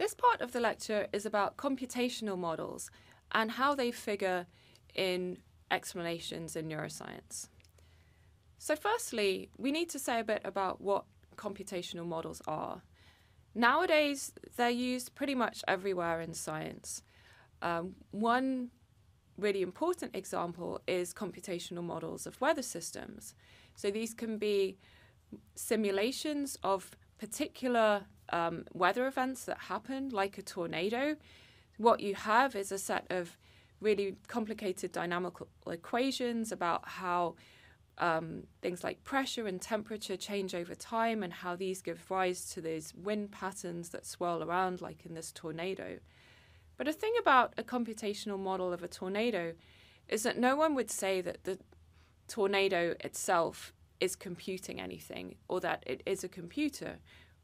This part of the lecture is about computational models and how they figure in explanations in neuroscience. So, firstly, we need to say a bit about what computational models are. Nowadays, they're used pretty much everywhere in science. Um, one really important example is computational models of weather systems. So, these can be simulations of particular um, weather events that happen, like a tornado. What you have is a set of really complicated dynamical equations about how um, things like pressure and temperature change over time and how these give rise to these wind patterns that swirl around, like in this tornado. But a thing about a computational model of a tornado is that no one would say that the tornado itself is computing anything or that it is a computer.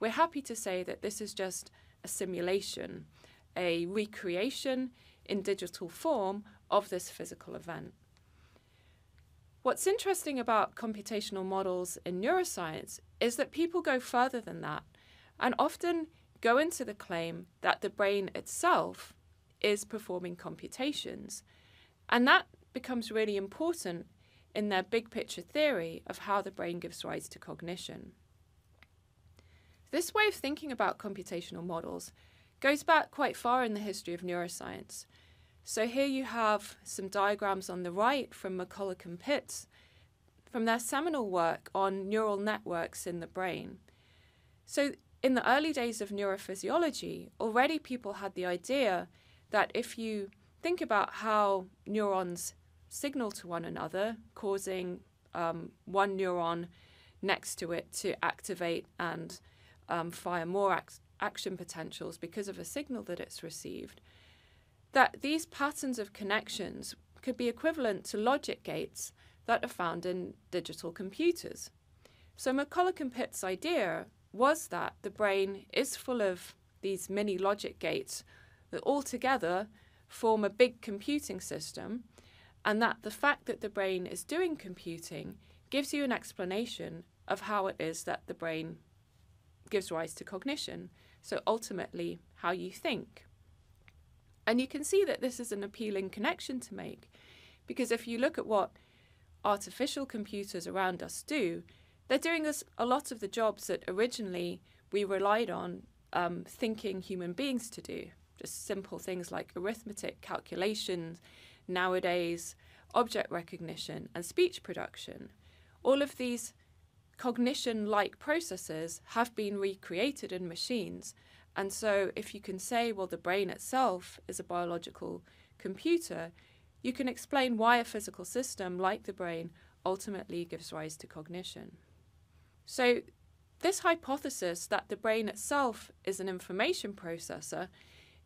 We're happy to say that this is just a simulation, a recreation in digital form of this physical event. What's interesting about computational models in neuroscience is that people go further than that and often go into the claim that the brain itself is performing computations. And that becomes really important in their big picture theory of how the brain gives rise to cognition. This way of thinking about computational models goes back quite far in the history of neuroscience. So here you have some diagrams on the right from McCulloch and Pitts from their seminal work on neural networks in the brain. So in the early days of neurophysiology, already people had the idea that if you think about how neurons signal to one another, causing um, one neuron next to it to activate and um, fire more ac- action potentials because of a signal that it's received, that these patterns of connections could be equivalent to logic gates that are found in digital computers. So McCulloch and Pitt's idea was that the brain is full of these mini logic gates that all together form a big computing system, and that the fact that the brain is doing computing gives you an explanation of how it is that the brain gives rise to cognition. So ultimately, how you think. And you can see that this is an appealing connection to make because if you look at what artificial computers around us do, they're doing us a lot of the jobs that originally we relied on um, thinking human beings to do. Just simple things like arithmetic calculations, nowadays, object recognition, and speech production. All of these cognition like processes have been recreated in machines. And so, if you can say, well, the brain itself is a biological computer, you can explain why a physical system like the brain ultimately gives rise to cognition. So, this hypothesis that the brain itself is an information processor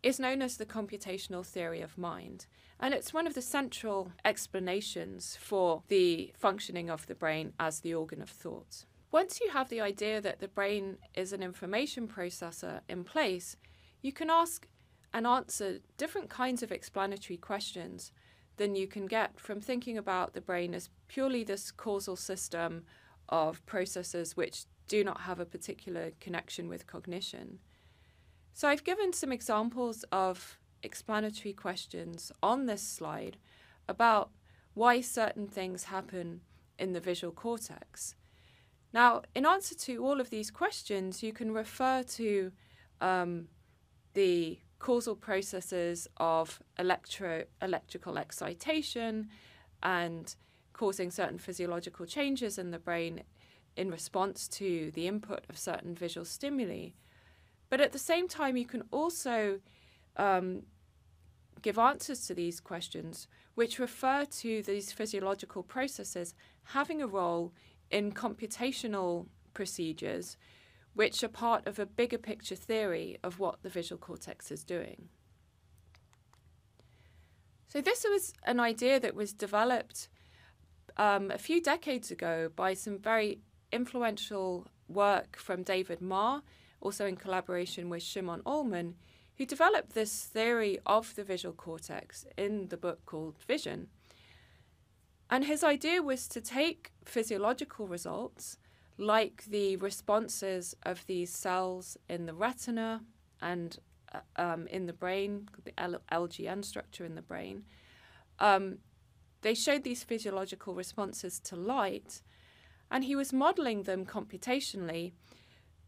is known as the computational theory of mind. And it's one of the central explanations for the functioning of the brain as the organ of thought. Once you have the idea that the brain is an information processor in place, you can ask and answer different kinds of explanatory questions than you can get from thinking about the brain as purely this causal system of processes which do not have a particular connection with cognition. So I've given some examples of explanatory questions on this slide about why certain things happen in the visual cortex. Now, in answer to all of these questions, you can refer to um, the causal processes of electro electrical excitation and causing certain physiological changes in the brain in response to the input of certain visual stimuli. But at the same time, you can also um, give answers to these questions, which refer to these physiological processes having a role in computational procedures, which are part of a bigger picture theory of what the visual cortex is doing. So, this was an idea that was developed um, a few decades ago by some very influential work from David Marr also in collaboration with Shimon Ullman, who developed this theory of the visual cortex in the book called Vision. And his idea was to take physiological results, like the responses of these cells in the retina and uh, um, in the brain, the L- LGN structure in the brain. Um, they showed these physiological responses to light, and he was modeling them computationally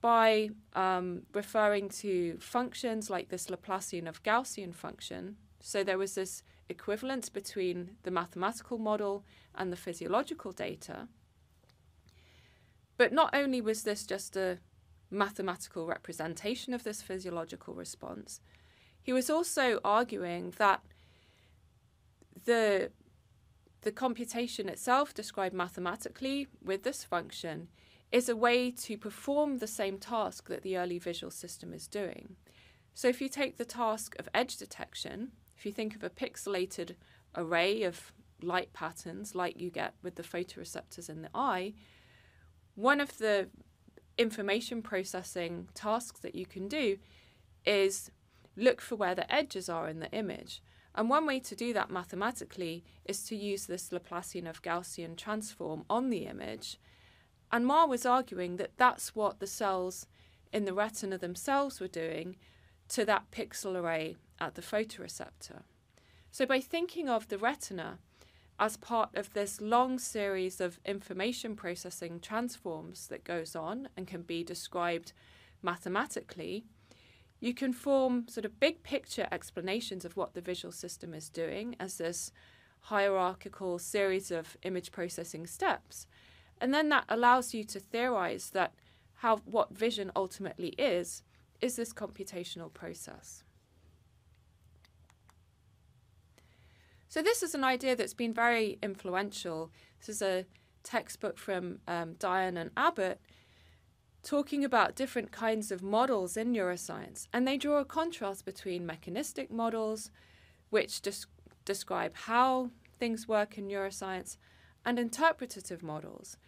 by um, referring to functions like this Laplacian of Gaussian function. So there was this equivalence between the mathematical model and the physiological data. But not only was this just a mathematical representation of this physiological response, he was also arguing that the the computation itself described mathematically with this function is a way to perform the same task that the early visual system is doing. So if you take the task of edge detection, if you think of a pixelated array of light patterns like you get with the photoreceptors in the eye, one of the information processing tasks that you can do is look for where the edges are in the image. And one way to do that mathematically is to use this Laplacian of Gaussian transform on the image. And Marr was arguing that that's what the cells in the retina themselves were doing to that pixel array at the photoreceptor. So by thinking of the retina as part of this long series of information processing transforms that goes on and can be described mathematically, you can form sort of big picture explanations of what the visual system is doing as this hierarchical series of image processing steps. And then that allows you to theorize that how what vision ultimately is is this computational process. So this is an idea that's been very influential. This is a textbook from um, Dayan and Abbott talking about different kinds of models in neuroscience. And they draw a contrast between mechanistic models, which des- describe how things work in neuroscience, and interpretative models,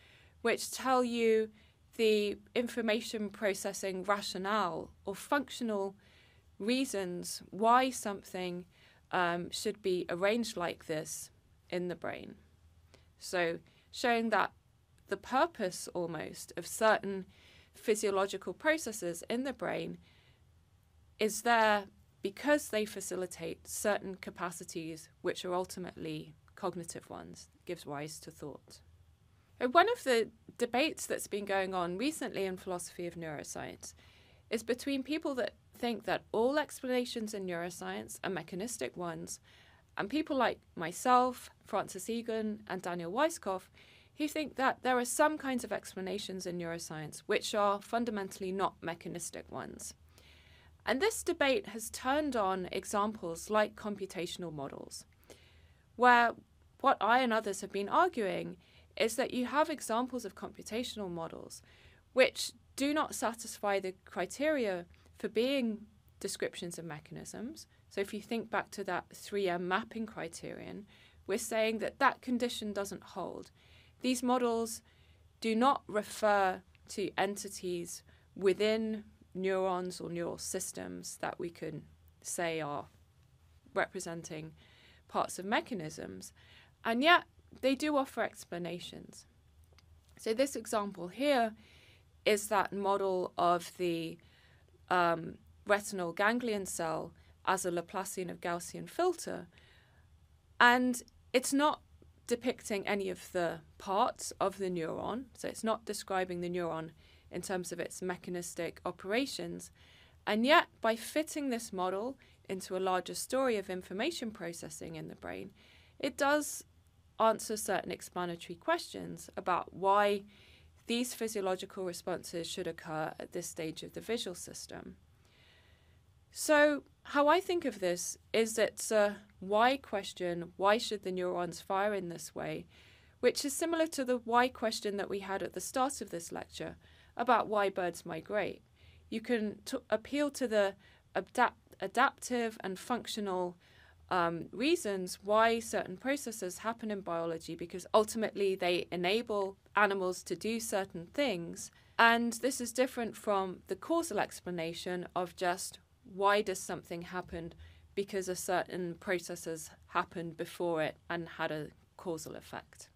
which tell you the information processing rationale or functional reasons why something um, should be arranged like this in the brain. So, showing that the purpose almost of certain physiological processes in the brain is there because they facilitate certain capacities which are ultimately cognitive ones, gives rise to thought. Uh, one of the debates that's been going on recently in philosophy of neuroscience is between people that think that all explanations in neuroscience are mechanistic ones, and people like myself, Frances Egan, and Daniel Weiskopf who think that there are some kinds of explanations in neuroscience which are fundamentally not mechanistic ones. And this debate has turned on examples like computational models, where what I and others have been arguing is that you have examples of computational models which do not satisfy the criteria for being descriptions of mechanisms. So if you think back to that 3M mapping criterion, we're saying that that condition doesn't hold. These models do not refer to entities within neurons or neural systems that we can say are representing parts of mechanisms, and yet they do offer explanations. So, this example here is that model of the um, retinal ganglion cell as a Laplacian of Gaussian filter, and it's not depicting any of the parts of the neuron. So it's not describing the neuron in terms of its mechanistic operations. And yet, by fitting this model into a larger story of information processing in the brain, it does answer certain explanatory questions about why these physiological responses should occur at this stage of the visual system. So, how I think of this is it's a why question why should the neurons fire in this way, which is similar to the why question that we had at the start of this lecture about why birds migrate. You can t- appeal to the adapt- adaptive and functional um, reasons why certain processes happen in biology because ultimately they enable animals to do certain things. And this is different from the causal explanation of just why does something happen because a certain processes happened before it and had a causal effect.